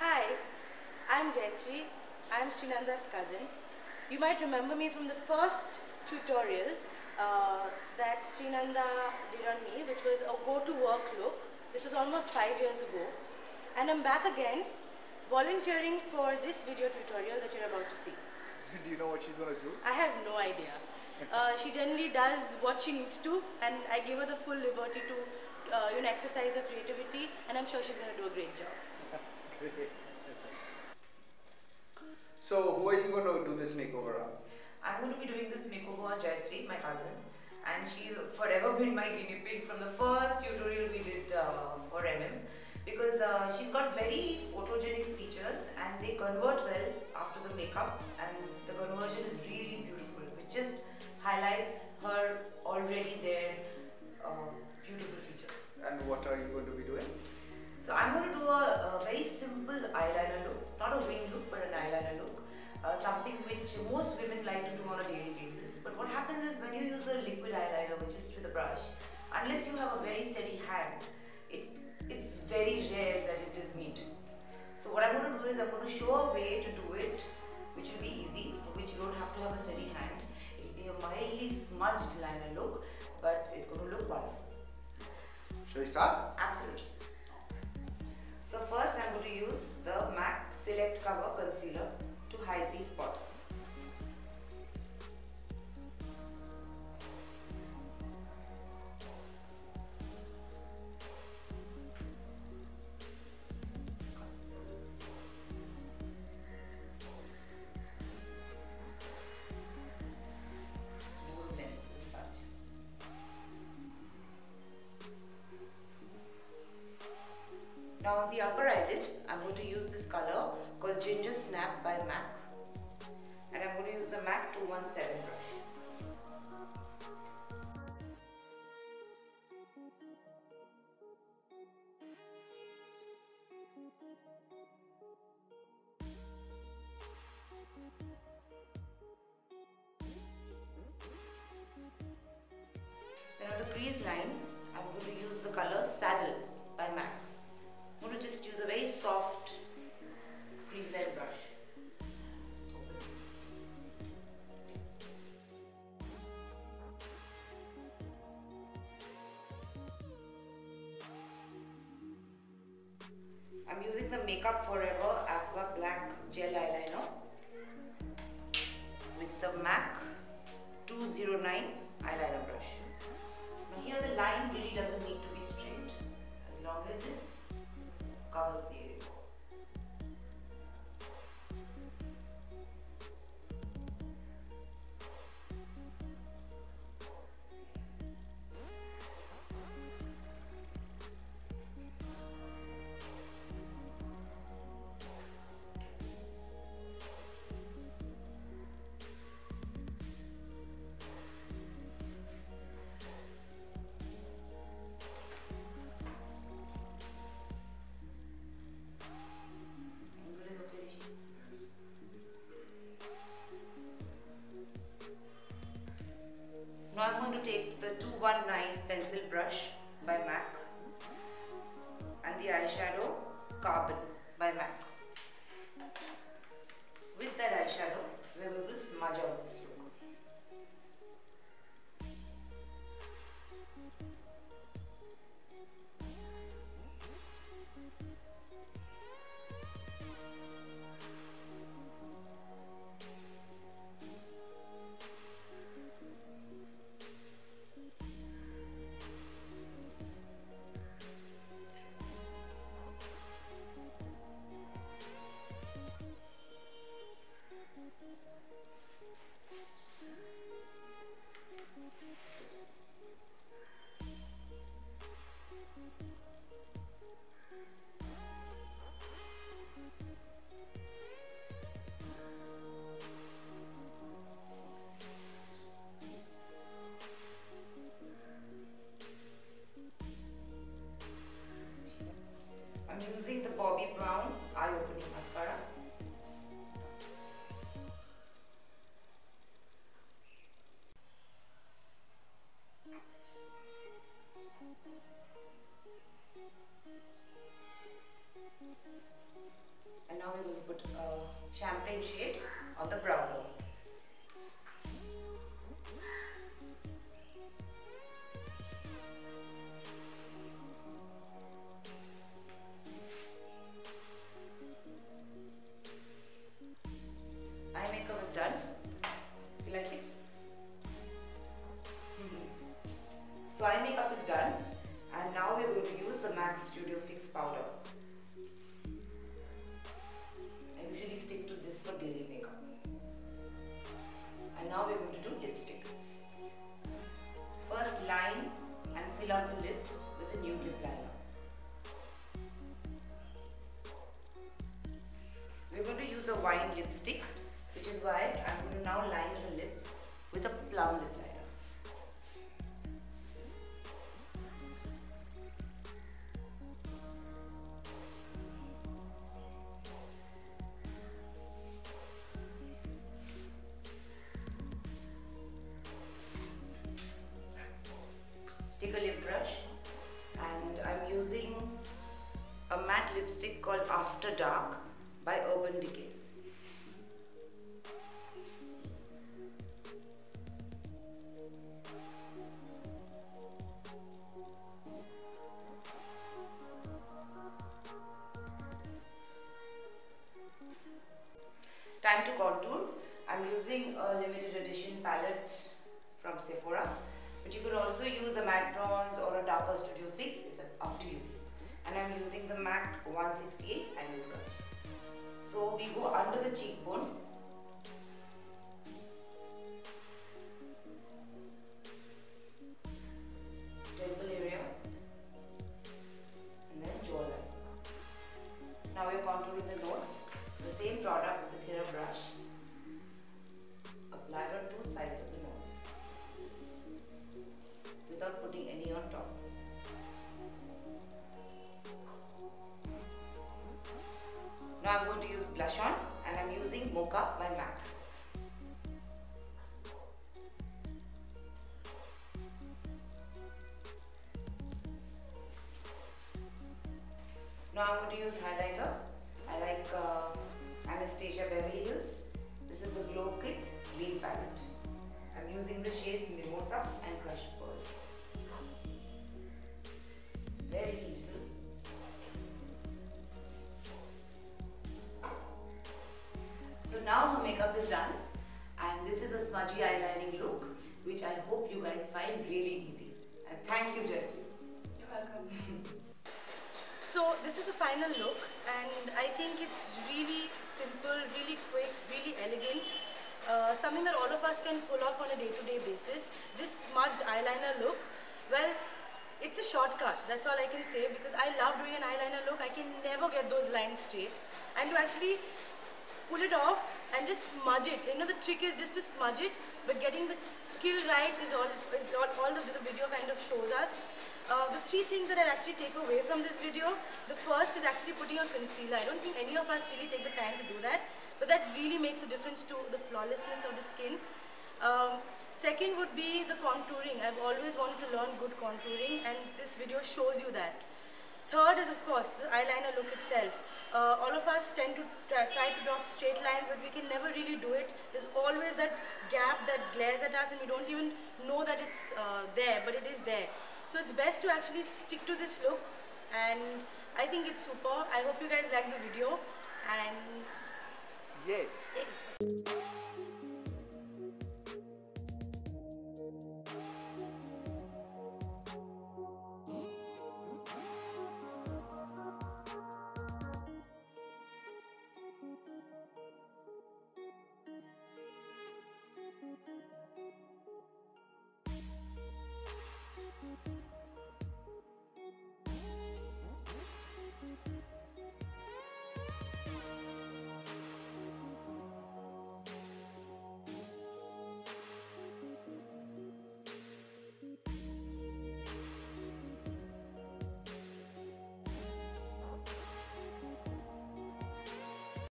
Hi, I'm Jayatri. I'm Sreenanda's cousin. You might remember me from the first tutorial uh, that Srinanda did on me, which was a go to work look. This was almost five years ago. And I'm back again volunteering for this video tutorial that you're about to see. Do you know what she's gonna do? I have no idea. Uh, she generally does what she needs to, and I give her the full liberty to, uh, you know, exercise her creativity, and I'm sure she's going to do a great job. Great. That's it. You gonna do this makeover on? I'm going to be doing this makeover on Jayatri, my cousin, and she's forever been my guinea pig. From the first tutorial we did uh, for MM because uh, she's got very photogenic features and they convert well after the makeup something which most women like to do on a daily basis. But what happens is when you use a liquid eyeliner, which is with a brush, unless you have a very steady hand, it, it's very rare that it is neat. So what I'm going to do is I'm going to show a way to do it, which will be easy, for which you don't have to have a steady hand. It will be a mildly smudged liner look, but it's going to look wonderful. Shall we start? Absolutely. So first I'm going to use the MAC Select Cover Concealer hide these spots. Now on the upper eyelid, I'm going to use this color called Ginger Snap by MAC. And I'm going to use the MAC 217 brush. Then on the crease line, I'm going to use the color Saddle by MAC. I'm going to just use a very soft I'm using the Makeup Forever Aqua Black Gel Eyeliner with the MAC 209 eyeliner brush. Now here the line really doesn't need to be straight as long as it Now I'm going to take the 219 pencil brush by MAC and the eyeshadow Carbon by MAC. MAC Studio Fix powder. I usually stick to this for daily makeup. And now we're going to do lipstick. First line and fill out the lips with a new lip liner. We're going to use a wine lipstick, which is why I'm going to now line the lips with a plum lip liner. Matte lipstick called After Dark by Urban Decay. Time to contour. I'm using a limited edition palette from Sephora, but you could also use a matte bronze or a darker Studio Fix. Using the MAC 168 angle brush. So we go under the cheekbone. Temple area. And then jawline. Now we're contouring the nose. The same product with a thinner brush. Apply Now I'm going to use blush on and I'm using Mocha by MAC. Now I'm going to use highlighter. I like uh, Anastasia Beverly Hills. This is the Glow Kit Gleam Palette. I'm using the shades smudgy eyelining look which I hope you guys find really easy. And thank you Jet. You're welcome. so this is the final look and I think it's really simple, really quick, really elegant. Uh, something that all of us can pull off on a day-to-day basis. This smudged eyeliner look, well, it's a shortcut. That's all I can say because I love doing an eyeliner look. I can never get those lines straight. And to actually pull it off and just smudge it. You know, the trick is just to smudge it, but getting the skill right is all, is all, all the, video kind of shows us. Uh, the three things that I actually take away from this video, the first is actually putting on concealer. I don't think any of us really take the time to do that, but that really makes a difference to the flawlessness of the skin. Um, second would be the contouring. I've always wanted to learn good contouring and this video shows you that. Third is of course the eyeliner look itself. Uh, all of us tend to try, try to draw straight lines but we can never really do it. There's always that gap that glares at us and we don't even know that it's uh, there but it is there. So it's best to actually stick to this look and I think it's super. I hope you guys like the video and Yay. yeah.